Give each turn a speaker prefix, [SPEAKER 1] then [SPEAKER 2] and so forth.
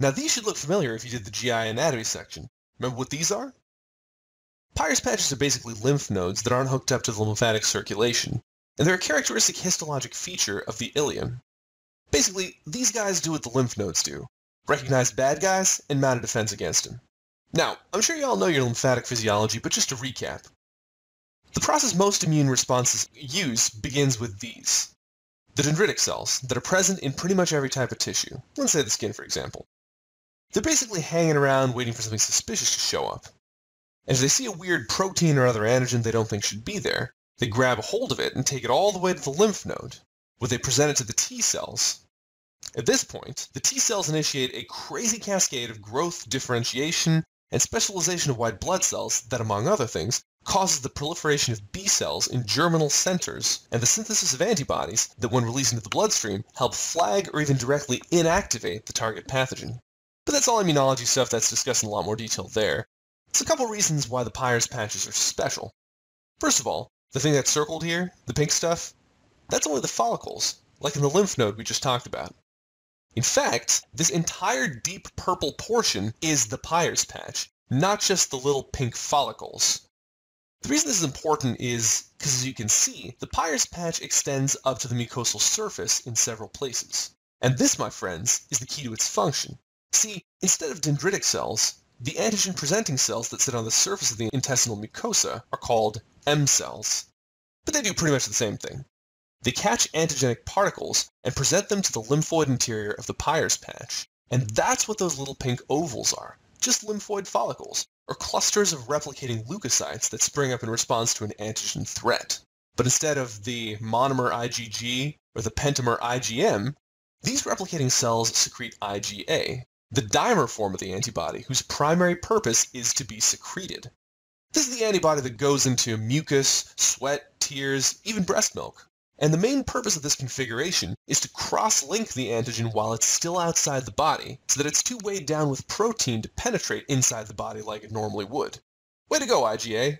[SPEAKER 1] Now these should look familiar if you did the GI anatomy section. Remember what these are? Peyer's patches are basically lymph nodes that aren't hooked up to the lymphatic circulation, and they're a characteristic histologic feature of the ileum. Basically, these guys do what the lymph nodes do. Recognize bad guys and mount a defense against them. Now, I'm sure you all know your lymphatic physiology, but just to recap. The process most immune responses use begins with these. The dendritic cells that are present in pretty much every type of tissue. Let's say the skin, for example. They're basically hanging around waiting for something suspicious to show up. And if they see a weird protein or other antigen they don't think should be there, they grab a hold of it and take it all the way to the lymph node, where they present it to the T cells. At this point, the T cells initiate a crazy cascade of growth, differentiation, and specialization of white blood cells that, among other things, causes the proliferation of B cells in germinal centers and the synthesis of antibodies that, when released into the bloodstream, help flag or even directly inactivate the target pathogen. But that's all immunology stuff that's discussed in a lot more detail there. It's a couple reasons why the Peyer's patches are special. First of all, the thing that's circled here, the pink stuff, that's only the follicles, like in the lymph node we just talked about. In fact, this entire deep purple portion is the Peyer's patch, not just the little pink follicles. The reason this is important is because, as you can see, the Peyer's patch extends up to the mucosal surface in several places. And this, my friends, is the key to its function. See, instead of dendritic cells, the antigen-presenting cells that sit on the surface of the intestinal mucosa are called M cells. But they do pretty much the same thing. They catch antigenic particles and present them to the lymphoid interior of the Peyer's patch. And that's what those little pink ovals are, just lymphoid follicles, or clusters of replicating leukocytes that spring up in response to an antigen threat. But instead of the monomer IgG or the pentamer IgM, these replicating cells secrete IgA, the dimer form of the antibody whose primary purpose is to be secreted. This is the antibody that goes into mucus, sweat, tears, even breast milk. And the main purpose of this configuration is to cross-link the antigen while it's still outside the body, so that it's too weighed down with protein to penetrate inside the body like it normally would. Way to go, IgA!